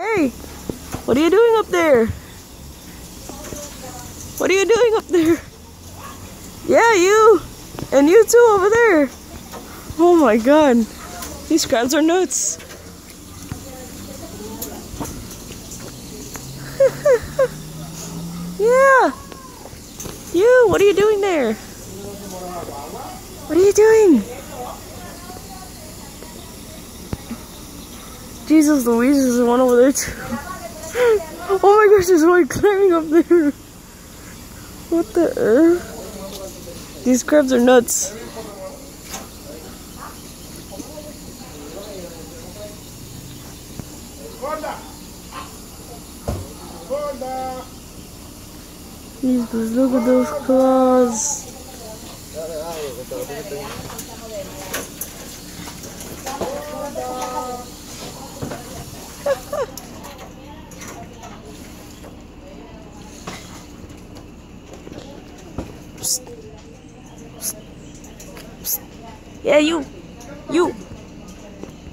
Hey, what are you doing up there? What are you doing up there? Yeah, you. And you too over there. Oh my god. These crabs are nuts. yeah. You, what are you doing there? What are you doing? Jesus Louise is one over there too. oh my gosh, there's one climbing up there. What the earth? These crabs are nuts. Jesus, look at those claws. Yeah, you. You.